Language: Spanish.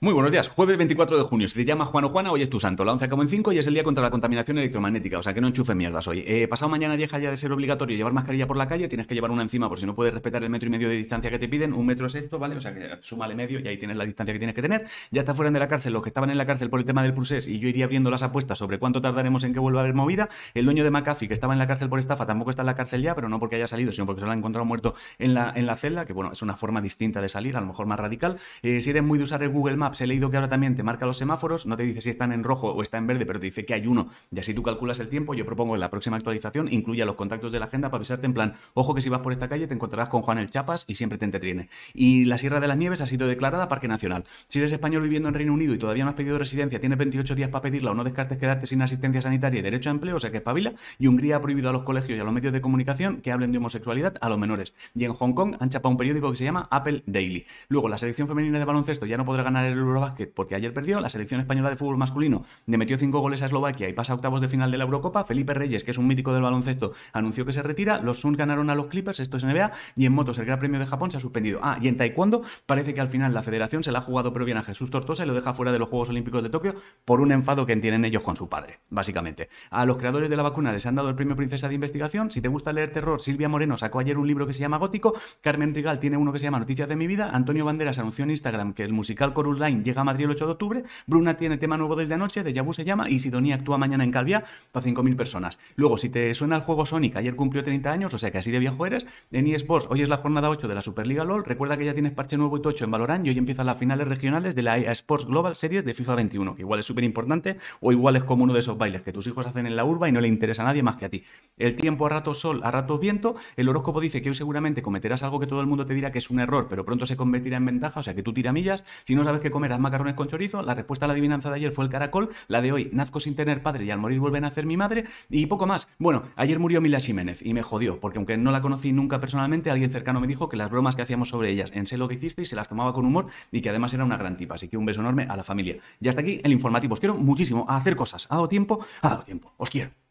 Muy buenos días, jueves 24 de junio. Si te llamas Juan o Juana, hoy es tu santo. La 11 acabó en 5 y es el día contra la contaminación electromagnética, o sea que no enchufe mierdas hoy. Eh, pasado mañana deja ya de ser obligatorio llevar mascarilla por la calle, tienes que llevar una encima por si no puedes respetar el metro y medio de distancia que te piden. Un metro es esto, ¿vale? O sea que súmale medio y ahí tienes la distancia que tienes que tener. Ya está fuera de la cárcel los que estaban en la cárcel por el tema del procés y yo iría viendo las apuestas sobre cuánto tardaremos en que vuelva a haber movida. El dueño de McAfee, que estaba en la cárcel por estafa, tampoco está en la cárcel ya, pero no porque haya salido, sino porque se lo han encontrado muerto en la, en la celda, que bueno, es una forma distinta de salir, a lo mejor más radical. Eh, si eres muy de usar el Google Maps, he leído que ahora también te marca los semáforos, no te dice si están en rojo o está en verde, pero te dice que hay uno y así tú calculas el tiempo. Yo propongo en la próxima actualización incluya los contactos de la agenda para avisarte en plan, ojo que si vas por esta calle te encontrarás con Juan el Chapas y siempre te entretiene. Y la Sierra de las Nieves ha sido declarada Parque Nacional. Si eres español viviendo en Reino Unido y todavía no has pedido residencia, tienes 28 días para pedirla o no descartes quedarte sin asistencia sanitaria y derecho a empleo, o sea que espabila. Y Hungría ha prohibido a los colegios y a los medios de comunicación que hablen de homosexualidad a los menores. Y en Hong Kong han chapado un periódico que se llama Apple Daily. Luego, la selección femenina de baloncesto ya no podrá ganar el Eurobasket porque ayer perdió. La selección española de fútbol masculino le metió cinco goles a Eslovaquia y pasa a octavos de final de la Eurocopa. Felipe Reyes, que es un mítico del baloncesto, anunció que se retira. Los Suns ganaron a los Clippers, esto es NBA. Y en motos, el Gran Premio de Japón se ha suspendido. Ah, y en Taekwondo parece que al final la federación se la ha jugado pero bien a Jesús Tortosa y lo deja fuera de los Juegos Olímpicos de Tokio por un enfado que tienen ellos con su padre, básicamente. A los creadores de la vacuna les han dado el premio Princesa de Investigación. Si te gusta leer terror, Silvia Moreno sacó ayer un libro que se llama Gótico. Carmen Rigal tiene uno que se llama Noticias de mi vida. Antonio Banderas anunció en Instagram que el musical Chorus Llega a Madrid el 8 de octubre. Bruna tiene tema nuevo desde anoche, de Yabu se llama, y Sidonia actúa mañana en Calvia para 5.000 personas. Luego, si te suena el juego Sonic, ayer cumplió 30 años, o sea que así de viejo eres, en eSports hoy es la jornada 8 de la Superliga LOL, recuerda que ya tienes parche nuevo y tocho en Valorant y hoy empiezan las finales regionales de la EA Sports Global Series de FIFA 21, que igual es súper importante o igual es como uno de esos bailes que tus hijos hacen en la urba y no le interesa a nadie más que a ti. El tiempo a ratos sol, a ratos viento, el horóscopo dice que hoy seguramente cometerás algo que todo el mundo te dirá que es un error, pero pronto se convertirá en ventaja, o sea que tú tiramillas, si no sabes qué comer, haz macarrones con chorizo, la respuesta a la adivinanza de ayer fue el caracol, la de hoy, nazco sin tener padre y al morir vuelven a hacer mi madre, y poco más. Bueno, ayer murió Mila Jiménez y me jodió, porque aunque no la conocí nunca personalmente, alguien cercano me dijo que las bromas que hacíamos sobre ellas en sé lo que hiciste y se las tomaba con humor y que además era una gran tipa, así que un beso enorme a la familia. Y hasta aquí el informativo, os quiero muchísimo hacer cosas, ha dado tiempo, ha dado tiempo, os quiero.